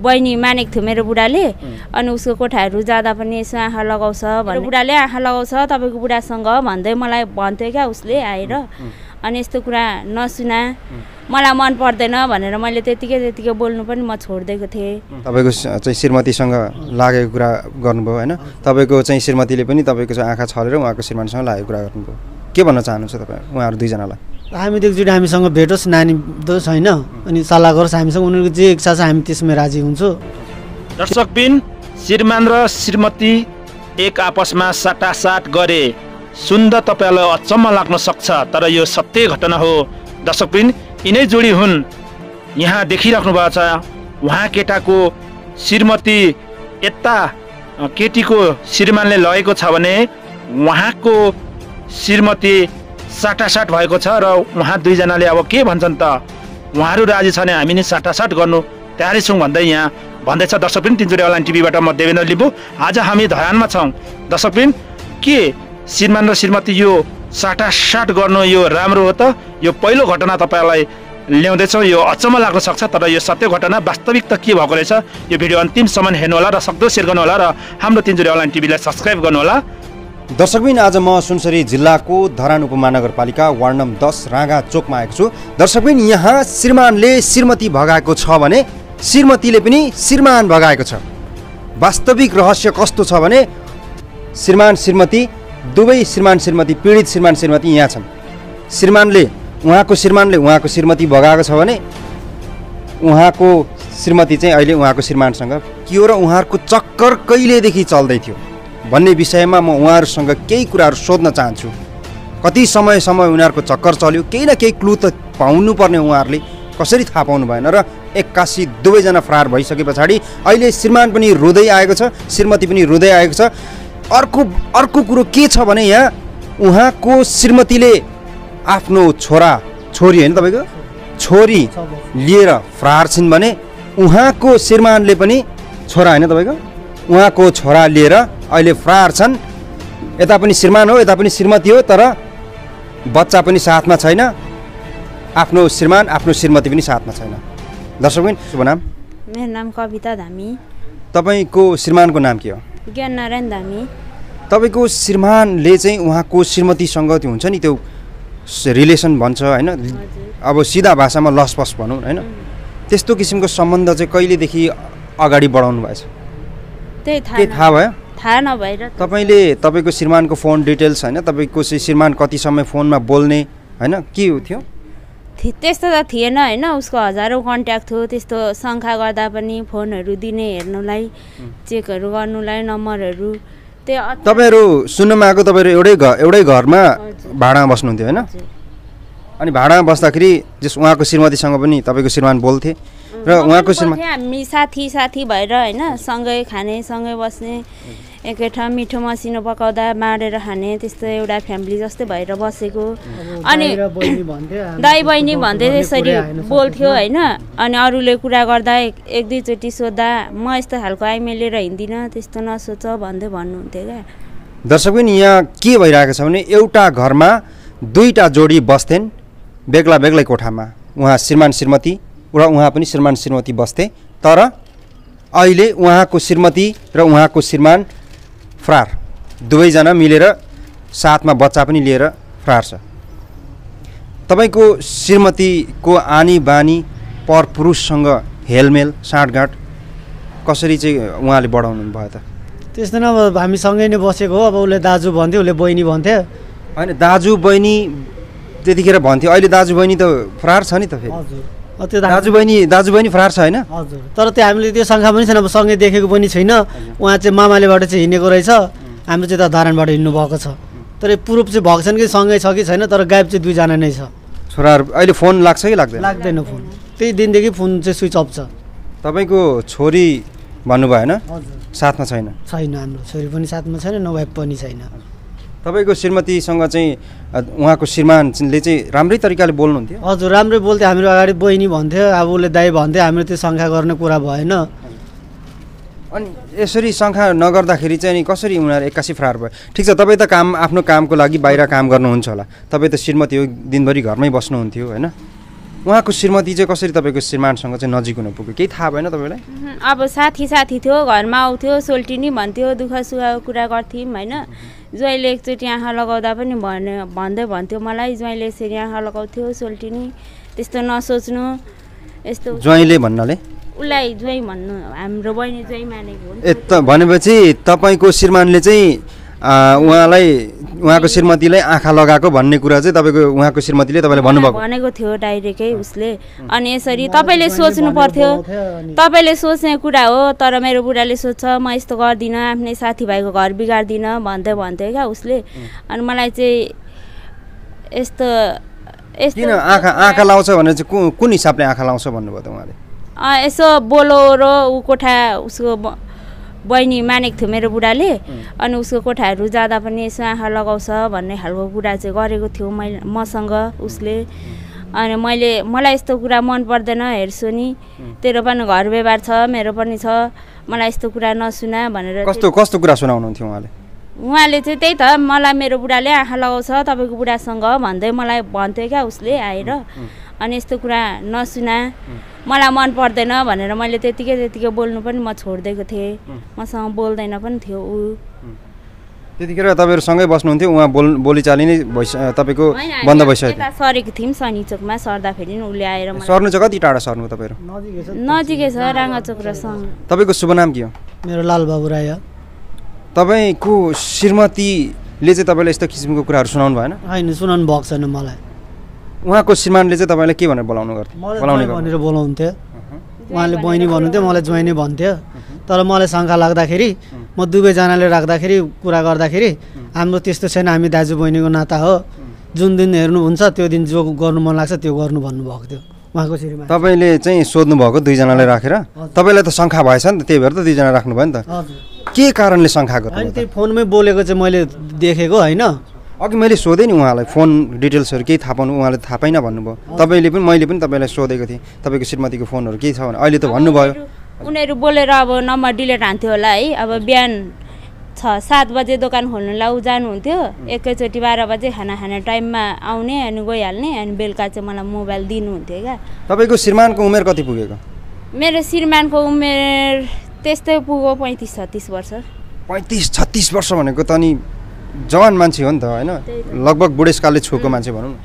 बहिनी मानेको थियो मेरो बुढाले। अनि उसको कोठाहरू जाँदा पनि यसो आँखा लगाउँछ भनेर बुढाले आँखा लगाउँछ तपाईँको बुढासँग भन्दै मलाई भन्थ्यो क्या उसले आएर। अनि यस्तो कुरा नसुना। मलाई मन पर्दैन भनेर मैले त्यतिकै त्यतिकै बोल्नु पनि म छोडिदिएको थिएँ। तपाईँको चाहिँ श्रीमतीसँग लागेको कुरा गर्नुभयो होइन? तपाईँको चाहिँ श्रीमतीले पनि तपाईँको चाहिँ आँखा छलेर उहाँको श्रीमानसँग लागेको कुरा गर्नुभयो। के भन्न चाहनुहुन्छ तपाईँ उहाँहरू दुईजनालाई? हामी एकचोटि हामीसँग भेटोस् नानी दोस् होइन? अनि सल्लाह गरोस् हामीसँग उनीहरूको जे इच्छा छ हामी त्यसमै राजी हुन्छु। दर्शकबिन श्रीमान र श्रीमती एक आपसमा साटासाट गरे। सुन्दा तपाईँलाई अचम्म लाग्न सक्छ तर यो सत्य घटना हो। दर्शकबिन यिनै जोडी हुन्। यहाँ देखिराख्नु भएको छ उहाँ केटाको श्रीमती यता केटीको श्रीमानले लगेको छ भने उहाँको श्रीमती साटासाट भएको छ र उहाँ दुईजनाले अब के भन्छन् त? उहाँहरू राजी छ भने हामी नि साटासाट गर्नु तयारी छौँ भन्दै यहाँ भन्दैछ दर्शकबिन तिनचोटि अनलाइन टिभीबाट म देवेन्द्र लिम्बू। आज हामी धरानमा छौँ। दर्शकबिन के श्रीमान र श्रीमती यो साटासाट गर्नु यो राम्रो हो त? यो पहिलो घटना तपाईँलाई ल्याउँदैछौँ। यो अचम्म लाग्न सक्छ तर यो सत्य घटना वास्तविक त के भएको रहेछ? यो भिडियो अन्तिमसम्म हेर्नुहोला र सक्दो सेयर गर्नुहोला र हाम्रो तिनचोटि अनलाइन टिभीलाई सब्सक्राइब गर्नुहोला। दर्शकबिन आज म सुनसरी जिल्लाको धरान उपमहानगरपालिका वार्ड नम्बर दस राँगा चोकमा आएको छु। दर्शकबिन यहाँ श्रीमानले श्रीमती भगाएको छ भने श्रीमतीले पनि श्रीमान भगाएको छ। वास्तविक रहस्य कस्तो छ भने श्रीमान श्रीमती दुवै श्रीमान श्रीमती पीडित श्रीमान श्रीमती यहाँ छन्। श्रीमानले उहाँको श्रीमानले उहाँको श्रीमती भगाएको छ भने उहाँको श्रीमती चाहिँ अहिले उहाँको श्रीमानसँग के हो र उहाँहरूको चक्कर कहिलेदेखि चल्दै थियो? भन्ने विषयमा म उहाँहरूसँग केही कुराहरू सोध्न चाहन्छु। कति समयसम्म उनीहरूको चक्कर चल्यो केही न केही क्लु त पाउनुपर्ने उहाँहरूले कसरी थाहा पाउनु भएन र एक्कासी दुवैजना फरार भइसके पछाडि अहिले श्रीमान पनि रुँदै आएको छ श्रीमती पनि रुँदै आएको छ। अर्को अर्को कुरो के छ भने यहाँ उहाँको श्रीमतीले आफ्नो छोरा छोरी होइन तपाईँको? छोरी लिएर फरार छिन् भने उहाँको श्रीमानले पनि छोरा होइन तपाईँको? उहाँको छोरा लिएर अहिले फरार छन्। यता पनि श्रीमान हो यता पनि श्रीमती हो तर बच्चा पनि साथमा छैन। आफ्नो श्रीमान आफ्नो श्रीमती पनि साथमा छैन। दर्शकबिन शुभ नाम? मेरो नाम कविता धामी। तपाईँको श्रीमानको नाम के हो? ज्ञान नारायण धामी। तपाईँको श्रीमानले चाहिँ उहाँको श्रीमतीसँग त्यो हुन्छ नि त्यो रिलेसन भन्छ होइन? अब सिधा भाषामा लसपस भनौँ होइन? त्यस्तो किसिमको सम्बन्ध चाहिँ कहिलेदेखि अगाडि बढाउनु भएछ? त्यही थाहा भयो? थाहा नभएर तपाईँले तपाईँको श्रीमानको फोन डिटेल्स होइन तपाईँको श्रीमान कति समय फोनमा बोल्ने होइन के थियो त्यस्तो त थिएन होइन उसको हजारौँ कन्ट्याक्ट थियो त्यस्तो शङ्का गर्दा पनि फोनहरू दिने हेर्नुलाई चेकहरू गर्नुलाई नम्बरहरू त्यो तपाईँहरू सुन्नमा आएको तपाईँहरू एउटै घर एउटै घरमा। भाडामा बस्नुहुन्थ्यो होइन। अनि भाडामा बस्दाखेरि जस उहाँको श्रीमतीसँग पनि तपाईँको श्रीमान बोल्थे। र उहाँको श्रीमान बोल्थेँ, हामी साथी साथी भएर होइन सँगै खाने सँगै बस्ने। एकै ठाउँ मिठो मसिनो पकाउँदा बाँडेर खाने त्यस्तो एउटा फ्यामिली जस्तै भएर बसेको। अनि दाइ र बहिनी भन्थे, हामी दाई बहिनी भन्दै त्यसरी बोल्थ्यो होइन। अनि अरूले कुरा गर्दा एक एक दुईचोटि सोद्धा म यस्तो खालको आइमेलेर हिँड्दिनँ त्यस्तो नसोच भन्दै भन्नुहुन्थ्यो क्या। दर्शक पनि यहाँ के भइरहेको छ भने एउटा घरमा दुईवटा जोडी बस्थेन् बेग्ला बेग्लै कोठामा। उहाँ श्रीमान श्रीमती र उहाँ पनि श्रीमान श्रीमती बस्थे। तर अहिले उहाँको श्रीमती र उहाँको श्रीमान फरार। दुवैजना मिलेर साथमा बच्चा पनि लिएर फरार छ। तपाईँको श्रीमतीको आनी बानी परपुरुषसँग हेलमेल साँठगाँठ कसरी चाहिँ उहाँले बढाउनु भयो त? त्यस्तो न अब हामी सँगै नै बसेको हो। अब उसले दाजु भन्थ्यो उसले बहिनी भन्थ्यो होइन दाजु बहिनी त्यतिखेर भन्थ्यो। अहिले दाजु बहिनी त फरार छ नि त फेरि। त्यो दाजु बहिनी दाजु बहिनी फरार छ होइन? हजुर। तर त्यो हामीले त्यो शङ्का पनि छैन अब सँगै देखेको पनि छैन। उहाँ चाहिँ मामालेबाट चाहिँ हिँडेको रहेछ। हाम्रो चाहिँ त धरानबाट हिँड्नु भएको छ। तर प्रुफ चाहिँ भएको छैन कि सँगै छ कि छैन तर गायब चाहिँ दुईजना नै छ। छोराहरू अहिले फोन लाग्छ कि लाग्दैन? लाग्दैन फोन। त्यही दिनदेखि फोन चाहिँ स्विच अफ छ। तपाईँको छोरी भन्नुभयो होइन? साथमा छैन? छैन हाम्रो छोरी पनि साथमा छैन न वाइफ पनि छैन। तपाईँको श्रीमतीसँग चाहिँ उहाँको श्रीमानले चाहिँ राम्रै तरिकाले बोल्नुहुन्थ्यो? हजुर राम्रै बोल्थ्यो। हाम्रो अगाडि बहिनी भन्थ्यो अब उसले दाइ भन्थ्यो हाम्रो त्यो शङ्का गर्ने कुरा भएन। अनि यसरी शङ्का नगर्दाखेरि चाहिँ अनि कसरी उनीहरू एक्कासी फरार भयो? ठिक छ तपाईँ त काम आफ्नो कामको लागि बाहिर काम गर्नुहुन्छ होला। तपाईँ त श्रीमती हो दिनभरि घरमै बस्नुहुन्थ्यो होइन? उहाँको श्रीमती चाहिँ कसरी तपाईँको श्रीमानसँग चाहिँ नजिक हुन पुग्यो? केही थाहा भएन तपाईँलाई? अब साथी साथी थियो घरमा आउँथ्यो सोल्टिनी भन्थ्यो दुःख सुख कुरा गर्थ्यौँ होइन? ज्वाइँले एकचोटि आँखा लगाउँदा पनि भन्यो भन्दै भन्थ्यो मलाई ज्वाइँले यसरी आँखा लगाउँथ्यो सोल्टिनी त्यस्तो नसोच्नु यस्तो ज्वाइँले भन्नाले? उसलाई ज्वाइँ भन्नु हाम्रो बहिनी ज्वाइँ मानेको हो। भनेपछि तपाईँको श्रीमानले चाहिँ उहाँलाई उहाँको श्रीमतीलाई आँखा लगाएको भन्ने कुरा चाहिँ तपाईँको उहाँको श्रीमतीले तपाईँले भन्नुभएको। भनेको थियो डाइरेक्टै उसले। अनि यसरी तपाईँले सोच्नु पर्थ्यो। तपाईँले सोच्ने कुरा हो तर मेरो बुढाले सोध्छ म यस्तो गर्दिनँ आफ्नै साथीभाइको घर बिगार्दिनँ भन्दै भन्थ्यो क्या उसले। अनि मलाई चाहिँ यस्तो यस्तो किन आँखा आँखा लाउँछ भनेर चाहिँ कुन कुन हिसाबले आँखा लाउँछ भन्नुभयो त उहाँले? अँ, यसो बोलो र ऊ कोठा उसको बहिनी मानेको थियो मेरो बुढाले। अनि उसको कोठाहरू जाँदा पनि आँखा लगाउँछ भन्ने खालको कुरा चाहिँ गरेको थियो मैले मसँग उसले। अनि मैले मलाई यस्तो कुरा मन पर्दैन हेर्छु नि। तेरो पनि घर व्यवहार छ मेरो पनि छ। मलाई यस्तो कुरा नसुना भनेर कस्तो कस्तो कुरा सुनाउनुहुन्थ्यो उहाँले? उहाँले चाहिँ त्यही त मलाई मेरो बुढाले आँखा लगाउँछ तपाईँको बुढासँग भन्दै मलाई भन्थ्यो क्या उसले आएर। अनि यस्तो कुरा नसुना। मलाई मन पर्दैन भनेर मैले त्यतिकै त्यतिकै बोल्नु पनि म छोडिदिएको थिएँ। मसँग बोल्दैन पनि थियो ऊ। त्यतिखेर तपाईँहरू सँगै बस्नुहुन्थ्यो उहाँ बोल बोलीचाली नै भइस तपाईँको बन्द भइसक्यो सरेको थियौँ शनि चोकमा सर्दाखेरि नि उसले आएर सर्नु चाहिँ कति टाढा सर्नु तपाईँहरू? नजिकै छ। नजिकै छ राङ्गाचोक र सँग तपाईँको शुभ नाम के हो? मेरो लालबाबु राई हो तपाईँको श्रीमतीले चाहिँ तपाईँलाई यस्तो किसिमको कुराहरू सुनाउनु भएन? होइन सुनाउनु भएको छैन मलाई। उहाँको श्रीमानले चाहिँ तपाईँलाई के भनेर बोलाउनु गर्थ्यो? मलाई बोलाउने भनेर बोलाउँथ्यो उहाँले बहिनी भन्नुहुन्थ्यो मलाई ज्वाइँ नै भन्थ्यो। तर मलाई शङ्का लाग्दाखेरि म दुवैजनाले राख्दाखेरि कुरा गर्दाखेरि हाम्रो त्यस्तो छैन हामी दाजु बहिनीको नाता हो। जुन दिन हेर्नुहुन्छ त्यो दिन जो गर्नु मन लाग्छ त्यो गर्नु भन्नुभएको थियो। उहाँको श्रीमान तपाईँले चाहिँ सोध्नु भएको दुईजनालाई राखेर? तपाईँलाई त शङ्का भएछ नि त त्यही भएर त दुईजना राख्नुभयो नि त। के कारणले शङ्का होइन गर्नु त्यही फोनमै बोलेको चाहिँ मैले देखेको होइन? अघि मैले सोधेँ नि उहाँलाई फोन डिटेल्सहरू केही थाहा पाउनु उहाँले थाहा पाइन भन्नुभयो। तपाईँले पनि मैले पनि तपाईँलाई सोधेको थिएँ तपाईँको श्रीमतीको फोनहरू केही छ भने अहिले त भन्नुभयो। उनीहरू बोलेर अब नम्बर डिलेट हान्थ्यो होला है। अब बिहान छ सात बजे दोकान खोल्नुलाई ऊ जानुहुन्थ्यो। एकैचोटि बाह्र बजे खाना खाने टाइममा आउने अनि गइहाल्ने अनि बेलुका चाहिँ मलाई मोबाइल दिनुहुन्थ्यो क्या। तपाईँको श्रीमानको उमेर कति पुगेको? मेरो श्रीमानको उमेर त्यस्तै पुग्यो पैँतिस छत्तिस वर्ष। पैँतिस छत्तिस वर्ष भनेको त नि जवान मान्छे हो नि त होइन? लगभग बुढेसकालले छोएको मान्छे भनौँ न।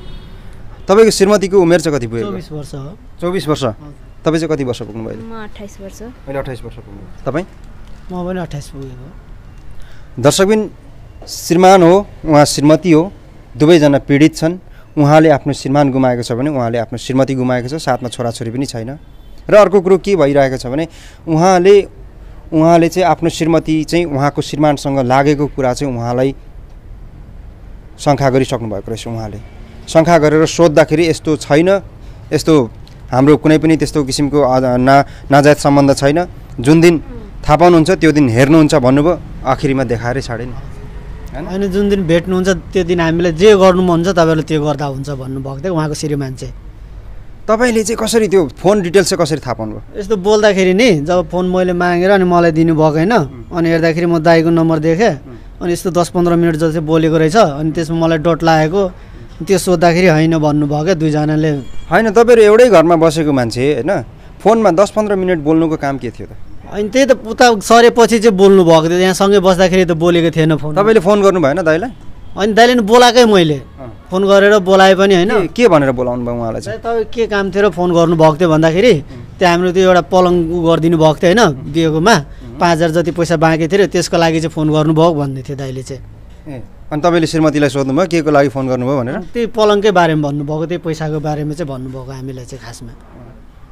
तपाईँको श्रीमतीको उमेर चाहिँ कति पुगेको? चौबिस वर्ष हो। चौबिस वर्ष। तपाईँ चाहिँ कति वर्ष पुग्नुभयो अठाइस वर्ष। अहिले अठाइस वर्ष पुग्नु तपाईँ? म पनि अठाइस पुगेको। दर्शकबिन श्रीमान हो उहाँ श्रीमती हो दुवैजना पीडित छन्। उहाँले आफ्नो श्रीमान गुमाएको छ भने उहाँले आफ्नो श्रीमती गुमाएको छ साथमा छोराछोरी पनि छैन। र अर्को कुरो के भइरहेको छ भने उहाँले उहाँले चाहिँ आफ्नो श्रीमती चाहिँ उहाँको श्रीमानसँग लागेको कुरा चाहिँ उहाँलाई शङ्का गरिसक्नु भएको रहेछ उहाँले। शङ्का गरेर सोद्धाखेरि यस्तो छैन यस्तो हाम्रो कुनै पनि त्यस्तो किसिमको ना नाजायज सम्बन्ध छैन। जुन दिन थाहा पाउनुहुन्छ त्यो दिन हेर्नुहुन्छ भन्नुभयो आखिरीमा देखाएरै छाडे नि होइन? जुन दिन भेट्नुहुन्छ त्यो दिन हामीलाई जे गर्नु मन छ तपाईँहरूले त्यो गर्दा हुन्छ भन्नुभएको थियो उहाँको श्रीमान चाहिँ। तपाईँले चाहिँ कसरी त्यो फोन डिटेल्स चाहिँ कसरी थाहा पाउनुभयो? यस्तो बोल्दाखेरि नि जब फोन मैले मागेर अनि मलाई दिनुभएको होइन अनि हेर्दाखेरि म दाईको नम्बर देखेँ अनि यस्तो दस पन्ध्र मिनट जति बोलेको रहेछ अनि त्यसमा मलाई डोट लागेको। त्यो सोद्धाखेरि होइन भन्नुभयो क्या दुईजनाले। होइन तपाईँहरू एउटै घरमा बसेको मान्छे होइन? फोनमा दस पन्ध्र मिनट बोल्नुको काम के थियो त? अनि त्यही त उता सरेपछि चाहिँ बोल्नु भएको थियो यहाँ सँगै बस्दाखेरि त बोलेको थिएन फोन। तपाईँले फोन गर्नु भएन दाइलाई अनि दाइले नि बोलाएकै मैले। फोन गरेर बोलाएँ पनि होइन। के- भनेर बोलाउनु भयो उहाँलाई चाहिँ? तपाईँ के काम थियो र फोन गर्नुभएको थियो भन्दाखेरि त्यो हाम्रो त्यो एउटा पलङ गरिदिनु भएको थियो होइन दिएकोमा। पाँच हजार जति पैसा बाँकी थियो र त्यसको लागि चाहिँ फोन गर्नुभयो भन्दै थियो दाइले चाहिँ। ए अनि तपाईँले श्रीमतीलाई सोध्नुभयो के को लागि फोन गर्नुभयो भनेर? त्यही पलङकै बारेमा भन्नुभएको त्यही पैसाको बारेमा चाहिँ भन्नुभएको हामीलाई चाहिँ खासमा।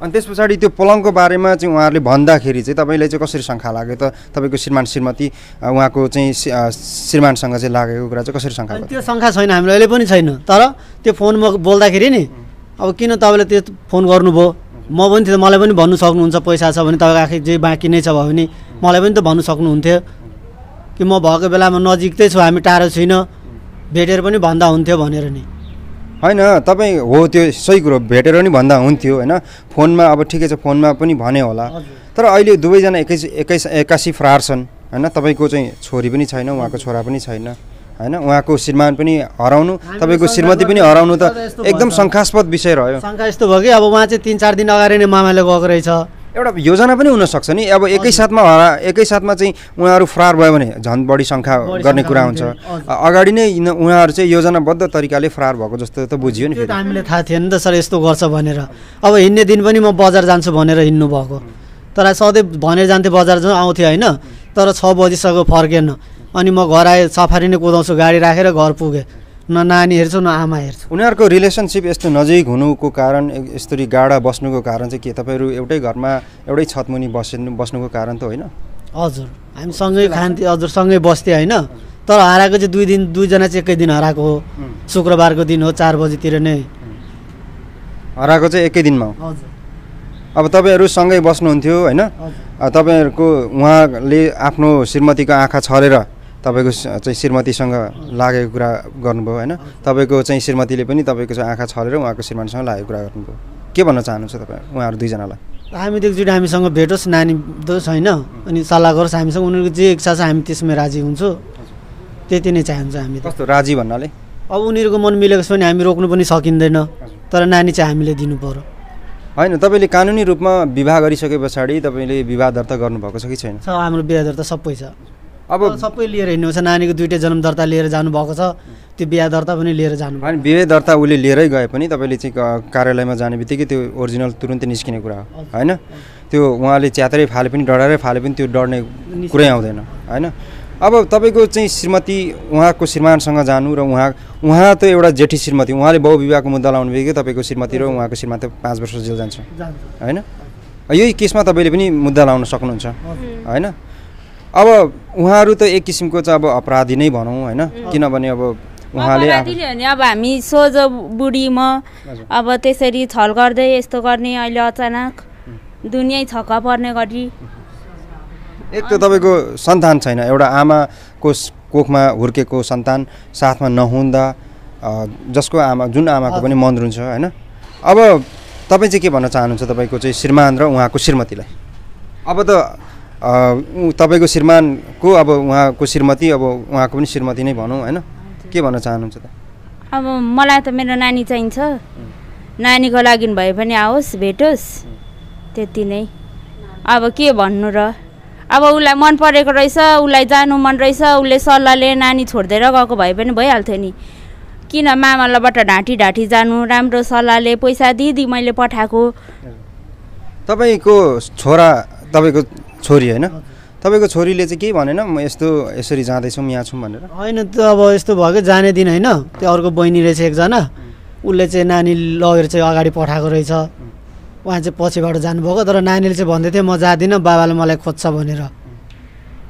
अनि त्यस पछाडि त्यो पलङको बारेमा चाहिँ उहाँहरूले भन्दाखेरि चाहिँ तपाईँलाई चाहिँ कसरी शङ्का लाग्यो त? तपाईँको श्रीमान श्रीमती उहाँको चाहिँ श्रीमानसँग चाहिँ लागेको कुरा चाहिँ कसरी भयो त्यो शङ्का छैन हामीलाई अहिले पनि छैन। तर त्यो फोनमा बोल्दाखेरि नि अब किन तपाईँले त्यो फोन गर्नुभयो? म पनि थियो मलाई पनि भन्नु सक्नुहुन्छ पैसा छ भने तपाईँको आखिर जे बाँकी नै छ भयो भने मलाई पनि त भन्नु सक्नुहुन्थ्यो कि म भएको बेलामा नजिकै छु हामी टाढो छुइनँ भेटेर पनि भन्दा हुन्थ्यो भनेर नि। होइन तपाईँ हो त्यो सही कुरो भेटेर नि भन्दा हुन्थ्यो होइन? फोनमा अब ठिकै छ फोनमा पनि भने होला। तर अहिले दुवैजना एकै एकै एकासी फरार छन् होइन? तपाईँको चाहिँ छोरी पनि छैन उहाँको छोरा पनि छैन होइन? उहाँको श्रीमान पनि हराउनु तपाईँको श्रीमती पनि हराउनु त एकदम। शङ्कास्पद विषय रह्यो। शङ्का यस्तो भयो कि अब उहाँ चाहिँ तिन चार दिन अगाडि नै मामाले गएको रहेछ। एउटा योजना पनि हुनसक्छ नि। अब एकैसाथमा हरा एकैसाथमा चाहिँ उहाँहरू फरार भयो भने झन् बढी बढी गर्ने कुरा हुन्छ। अगाडि नै उहाँहरू चाहिँ योजनाबद्ध तरिकाले फरार भएको जस्तो त बुझियो नि फेरि। हामीले थाहा थिएन नि त सर यस्तो गर्छ भनेर। अब हिँड्ने दिन पनि म बजार जान्छु भनेर हिँड्नु भएको। तर सधैँ भनेर जान्थेँ बजार जाउँ आउँथेँ होइन। तर छ बजीसम्म फर्केन। अनि म घर आएँ सफारी नै कुदाउँछु गाडी राखेर घर पुगेँ। न नानी हेर्छु न आमा हेर्छु। उनीहरूको रिलेसनसिप यस्तो नजिक हुनुको कारण यस्तरी गाडा बस्नुको कारण चाहिँ के? तपाईँहरू एउटै घरमा एउटै छतमुनि बस्नु बस्नुको कारण त होइन? हजुर। हामी सँगै खान्थ्यौँ हजुर सँगै बस्थ्यौँ होइन? तर हराएको चाहिँ दुई दिन दुईजना चाहिँ एकै दिन हराएको हो। शुक्रबारको दिन हो चार बजीतिर नै। हराएको चाहिँ एकै दिनमा हो? हजुर। अब तपाईँहरू सँगै बस्नुहुन्थ्यो होइन? तपाईँहरूको उहाँले आफ्नो श्रीमतीको आँखा छरेर तपाईँको चाहिँ श्रीमतीसँग लागेको कुरा गर्नुभयो होइन? तपाईँको चाहिँ श्रीमतीले पनि तपाईँको चाहिँ आँखा छरेर उहाँको श्रीमानसँग लागेको कुरा गर्नुभयो। के भन्न चाहनुहुन्छ तपाईँ उहाँहरू दुईजनालाई? हामी त एकचोटि हामीसँग भेटोस् नानी दोस् होइन? अनि सल्लाह गरोस् हामीसँग उनीहरूको जे इच्छा छ हामी त्यसमै राजी हुन्छु। त्यति नै चाहन्छ हामी कस्तो राजी भन्नाले? अब उनीहरूको मन मिलेको छ भने हामी रोक्नु पनि सकिँदैन तर नानी चाहिँ हामीले दिनु पर्यो। होइन तपाईँले कानुनी रूपमा विवाह गरिसके पछाडि तपाईँले विवाह दर्ता गर्नुभएको छ कि छैन? हाम्रो बिहा दर्ता सबै छ। अब सबै लिएर हिँड्नु छ नानीको दुइटै जन्म दर्ता लिएर जानुभएको छ त्यो बिहा दर्ता पनि लिएर जानु होइन विवाह दर्ता उसले लिएरै गए पनि तपाईँले चाहिँ कार्यालयमा जाने बित्तिकै त्यो ओरिजिनल तुरुन्तै निस्किने कुरा हो होइन? त्यो उहाँले च्यात्रै फाले पनि डढाएरै फाले पनि त्यो डढ्ने कुरै आउँदैन होइन? अब तपाईँको चाहिँ श्रीमती उहाँको श्रीमानसँग जानु र उहाँ उहाँ त एउटा जेठी श्रीमती उहाँले बहुविवाहको मुद्दा लाउनु बित्तिकै तपाईँको श्रीमती र उहाँको श्रीमान त पाँच वर्ष जेल जान्छ होइन? यही केसमा तपाईँले पनि मुद्दा लाउन सक्नुहुन्छ होइन? अब उहाँहरू त एक किसिमको चाहिँ अब अपराधी नै भनौँ होइन। किनभने अब उहाँले भने अब हामी सोझो बुढी म अब त्यसरी छल गर्दै यस्तो गर्ने अहिले अचानक दुनियाँ छक्का पर्ने गरी। एक त तपाईँको सन्तान छैन एउटा आमाको कोखमा हुर्केको सन्तान साथमा नहुँदा जसको आमा जुन आमाको पनि मन रुन्छ होइन। अब तपाईँ चाहिँ के भन्न चाहनुहुन्छ तपाईँको चाहिँ श्रीमान र उहाँको श्रीमतीलाई? अब त तपाईँको श्रीमानको अब उहाँको श्रीमती अब उहाँको पनि श्रीमती नै भनौँ होइन? के भन्न चाहनुहुन्छ त? अब मलाई त मेरो नानी चाहिन्छ। नानीको लागि भए पनि आओस् भेटोस्। त्यति नै। अब के भन्नु र? अब उसलाई मन परेको रहेछ उसलाई जानु मन रहेछ उसले सल्लाहले नानी छोडिदिएर गएको भए पनि भइहाल्थ्यो नि। किन मामलाबाट ढाँटी ढाँटी जानु राम्रो सल्लाहले पैसा दिदी मैले पठाएको? तपाईँको छोरा तपाईँको छोरी होइन? तपाईँको छोरीले चाहिँ केही भनेन म यस्तो यसरी जाँदैछौँ यहाँ छौँ भनेर? होइन त्यो अब यस्तो भयो कि जाने दिन होइन त्यो अर्को बहिनी रहेछ एकजना उसले चाहिँ नानी लगेर चाहिँ अगाडि पठाएको रहेछ। उहाँ चाहिँ पछिबाट जानुभएको तर नानीले चाहिँ भन्दै थियो म जाँदिनँ बाबाले मलाई खोज्छ भनेर।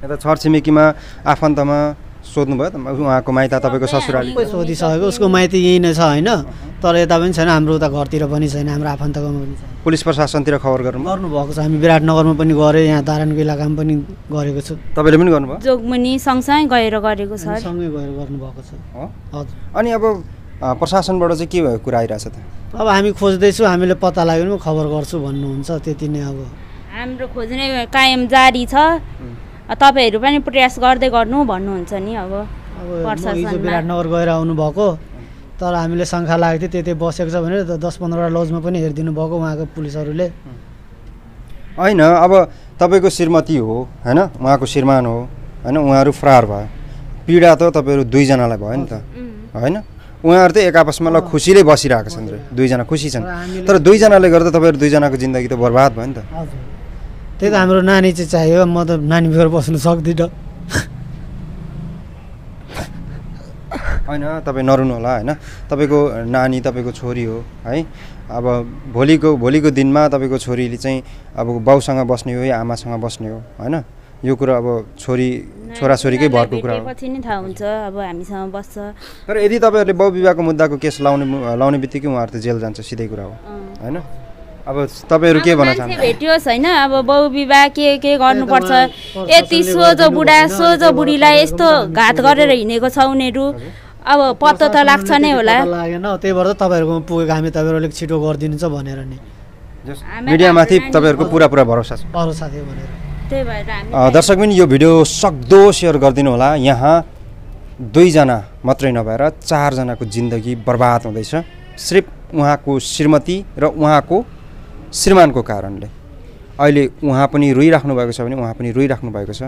यता छरछिमेकीमा आफन्तमा सोध्नुभयो त? उहाँको माइत तपाईँको ससुराली। सोधिसकेको उसको माइती यहीँ नै छ होइन? तर यता पनि छैन हाम्रो उता घरतिर पनि छैन हाम्रो आफन्तकोमा पनि छैन। पुलिस प्रशासनतिर खबर गर्नु गर्नुभएको छ। हामी विराटनगरमा पनि गऱ्यो यहाँ दारानको इलाकामा पनि गरेको छु। तपाईँले पनि गर्नुभयो? जोगमुनि सँगसँगै गएर गरेको छ। सँगै गएर गर्नुभएको छ। हो? हजुर। अनि अब प्रशासनबाट चाहिँ के भएको कुरा आइरहेछ त? अब हामी खोज्दैछु हामीले पत्ता लाग्यो भने म खबर गर्छु भन्नुहुन्छ त्यति नै अब। हाम्रो खोज्ने कायम जारी छ। तपाईँहरू पनि प्रयास गर्दै गर्नु भन्नुहुन्छ नि अब। विराटनगर गएर आउनुभएको तर हामीले शङ्का लागेको थियो त्यतै बसेको छ भनेर त दस पन्ध्रवटा लजमा पनि हेरिदिनु भएको उहाँको पुलिसहरूले। होइन अब तपाईँको श्रीमती हो होइन? उहाँको श्रीमान हो होइन? उहाँहरू फरार भयो। पीडा त तपाईँहरू दुईजनालाई भयो नि त होइन? उहाँहरू त एक आपसमा ल खुसीले बसिरहेको छन् रे दुईजना खुसी छन्। तर दुईजनाले गर्दा तपाईँहरू दुईजनाको जिन्दगी त बर्बाद भयो नि त। हजुर। त्यही त हाम्रो नानी चाहिँ चाहियो। म त नानी बिगर बस्नु सक्दिनँ। होइन तपाईँ नरुनु होला होइन? तपाईँको नानी तपाईँको छोरी हो है? अब भोलिको भोलिको दिनमा तपाईँको छोरीले चाहिँ अब बाउसँग बस्ने हो या आमासँग बस्ने हो होइन? यो कुरा अब छोरी छोराछोरीकै भरको कुरा हो। पछि नै थाहा हुन्छ अब हामीसँग बस्छ। तर यदि तपाईँहरूले बहुविवाहको मुद्दाको केस लाउने लाउने बित्तिकै उहाँहरू त जेल जान्छ सिधै कुरा हो होइन? अब तपाईँहरू के भन्न चाहनुहुन्छ? भेटियोस् होइन अब बहु विवाह के के गर्नुपर्छ? यति सोझो बुढा सोझो बुढीलाई यस्तो घात गरेर हिँडेको छ उनीहरू। अब पत्तो त लाग्छ नै होला। लागेन त्यही भएर त तपाईँहरूकोमा पुगेको हामी तपाईँहरू अलिक छिटो गरिदिनुहुन्छ भनेर नि। मिडियामाथि तपाईँहरूको पुरा पुरा भरोसा छ। अरू साथी भनेर। त्यही भएर दर्शक पनि यो भिडियो सक्दो सेयर गरिदिनु होला। यहाँ दुईजना मात्रै नभएर चारजनाको जिन्दगी बर्बाद हुँदैछ। सिर्फ उहाँको श्रीमती र उहाँको श्रीमानको कारणले। अहिले उहाँ पनि रोइराख्नु भएको छ भने उहाँ पनि रोइराख्नु भएको छ।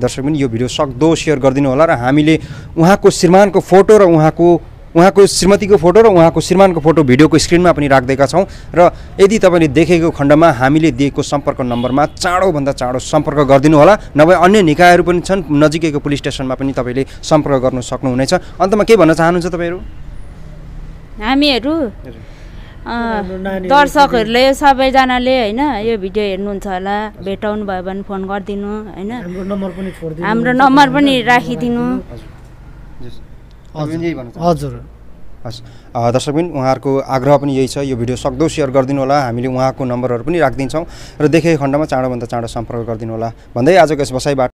दर्शक पनि यो भिडियो सक्दो सेयर गरिदिनु होला र हामीले उहाँको श्रीमानको फोटो र उहाँको उहाँको श्रीमतीको फोटो र उहाँको श्रीमानको फोटो भिडियोको स्क्रिनमा पनि राखिदिएका छौँ र यदि तपाईँले देखेको खण्डमा हामीले दिएको सम्पर्क नम्बरमा चाँडोभन्दा चाँडो सम्पर्क गरिदिनु होला। नभए अन्य निकायहरू पनि छन् नजिकैको पुलिस स्टेसनमा पनि तपाईँले सम्पर्क गर्नु सक्नुहुनेछ। अन्तमा के भन्न चाहनुहुन्छ तपाईँहरू? हामीहरू दर्शकहरूले सबैजनाले होइन यो भिडियो हेर्नुहुन्छ होला भेटाउनु भयो भने फोन गरिदिनु होइन। हाम्रो नम्बर पनि छोडिदिनु। हाम्रो नम्बर पनि राखिदिनु। हजुर। हस् दर्शकबिन उहाँहरूको आग्रह पनि यही छ। यो भिडियो सक्दो सेयर गरिदिनु होला। हामीले उहाँको नम्बरहरू पनि राखिदिन्छौँ। र देखेको खण्डमा चाँडोभन्दा चाँडो सम्पर्क गरिदिनु होला। भन्दै आजको यस बसाइबाट